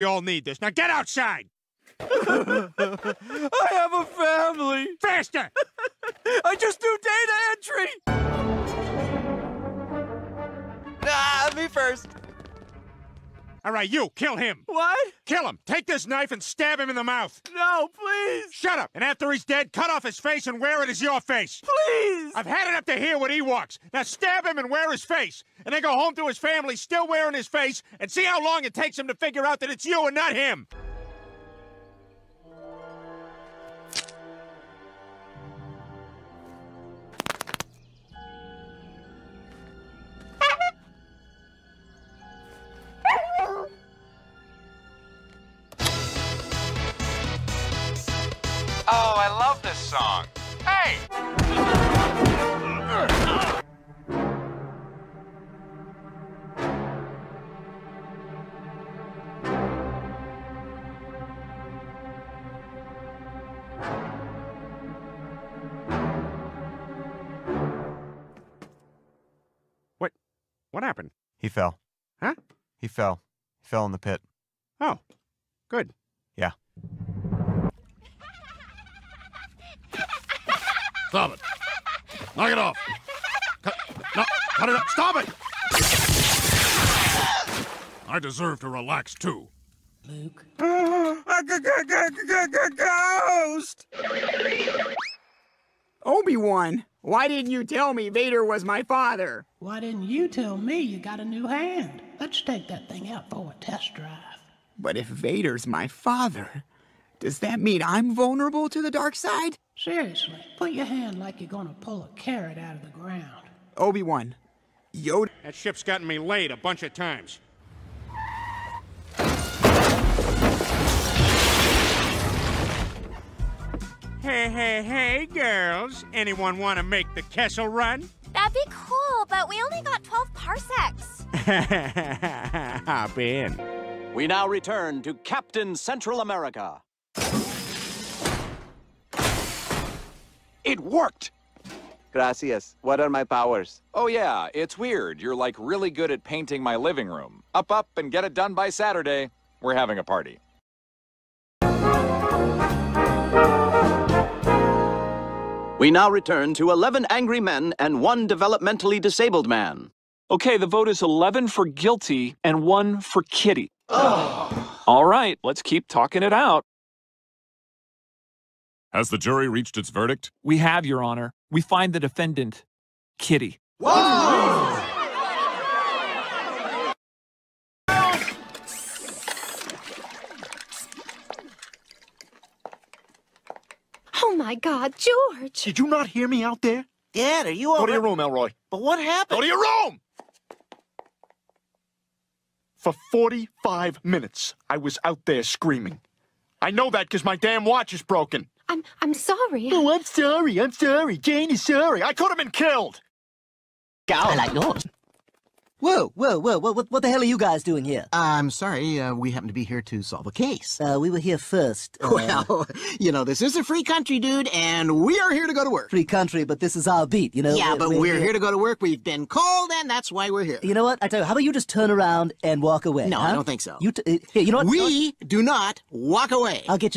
We all need this. Now get outside! I have a family. Faster! I just do data All right, you, kill him. What? Kill him. Take this knife and stab him in the mouth. No, please. Shut up. And after he's dead, cut off his face and wear it as your face. Please. I've had it up to here with Ewoks. Now stab him and wear his face. And then go home to his family still wearing his face and see how long it takes him to figure out that it's you and not him. What happened? He fell. Huh? He fell. He fell in the pit. Oh, good. Yeah. Stop it. Knock it off. Cut, no, cut it up. Stop it! I deserve to relax too. Luke. A Ghost. Obi-Wan, why didn't you tell me Vader was my father? Why didn't you tell me you got a new hand? Let's take that thing out for a test drive. But if Vader's my father, does that mean I'm vulnerable to the dark side? Seriously, put your hand like you're gonna pull a carrot out of the ground. Obi-Wan, Yoda. That ship's gotten me laid a bunch of times. Hey, hey, hey, girls. Anyone want to make the Kessel run? That'd be cool, but we only got 12 parsecs. Hop in. We now return to Captain Central America. It worked! Gracias. What are my powers? Oh, yeah, it's weird. You're like really good at painting my living room. Up, up, and get it done by Saturday. We're having a party. We now return to 11 angry men and one developmentally disabled man. Okay, the vote is 11 for guilty and 1 for Kitty. All right, let's keep talking it out. Has the jury reached its verdict? We have, Your Honor. We find the defendant, Kitty. Oh my god, George! Did you not hear me out there? Dad, are you all Go to your room, Elroy. But what happened? Go to your room! For 45 minutes, I was out there screaming. I know that because my damn watch is broken. I'm I'm sorry. Oh, I'm sorry. I'm sorry. Jane is sorry. I could have been killed. God, I like yours. Whoa, whoa, whoa, whoa, what, what the hell are you guys doing here? I'm sorry, uh, we happen to be here to solve a case. Uh, we were here first. Uh, Well, you know, this is a free country, dude, and we are here to go to work. free country, but this is our beat, you know? yeah, but we're, here to go to work. We've been called, and that's why we're here. You know what? I tell you, how about you just turn around and walk away? No, huh? I don't think so. You t- uh, here, you know what? We do not walk away. I'll get you